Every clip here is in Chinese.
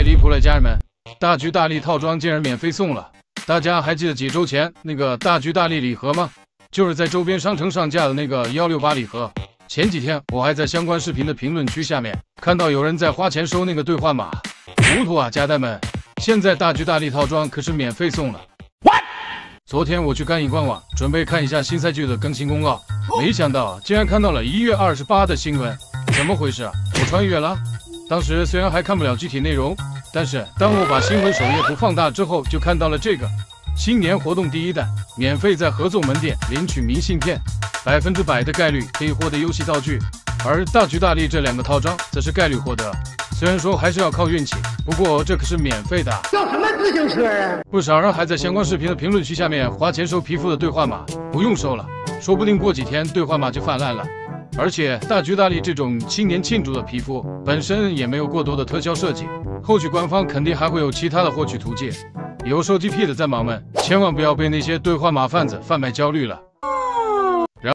太离谱了，家人们！大吉大利套装竟然免费送了！大家还记得几周前那个大吉大利礼盒吗？就是在周边商城上架的那个幺六八礼盒。前几天我还在相关视频的评论区下面看到有人在花钱收那个兑换码，糊涂啊，家代们！现在大吉大利套装可是免费送了。What？昨天我去干影官网，准备看一下新赛季的更新公告，没想到竟然看到了一月二十八的新闻，怎么回事啊？我穿越了？当时虽然还看不了具体内容，但是当我把新闻首页图放大之后，就看到了这个新年活动第一弹，免费在合作门店领取明信片，百分之百的概率可以获得游戏道具，而大吉大利这两个套装则是概率获得，虽然说还是要靠运气，不过这可是免费的。要什么自行车啊？不少人还在相关视频的评论区下面花钱收皮肤的兑换码，不用收了，说不定过几天兑换码就泛滥了。而且大吉大利这种新年庆祝的皮肤本身也没有过多的特效设计，后续官方肯定还会有其他的获取途径。有收 GP 的战盲们，千万不要被那些兑换码贩子贩卖焦虑了。然。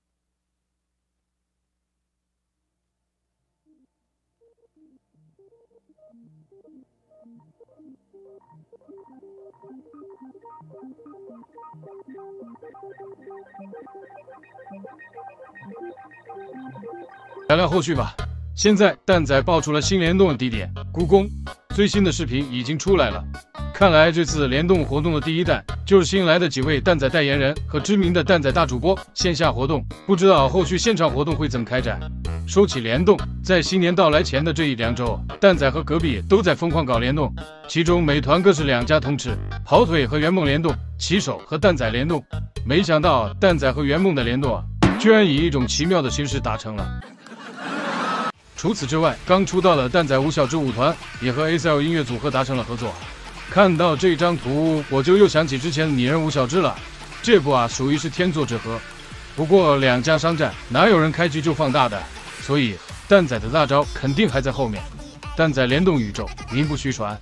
聊聊后续吧。现在蛋仔爆出了新联动的地点——故宫，最新的视频已经出来了。看来这次联动活动的第一弹就是新来的几位蛋仔代言人和知名的蛋仔大主播线下活动，不知道后续现场活动会怎么开展。说起联动，在新年到来前的这一两周，蛋仔和隔壁都在疯狂搞联动，其中美团更是两家通吃，跑腿和圆梦联动，骑手和蛋仔联动。没想到蛋仔和圆梦的联动，居然以一种奇妙的形式达成了。除此之外，刚出道的蛋仔五小只舞团也和 A C L 音乐组合达成了合作。看到这张图，我就又想起之前拟人五小只了。这部啊，属于是天作之合。不过两家商战，哪有人开局就放大的？所以蛋仔的大招肯定还在后面。蛋仔联动宇宙，名不虚传。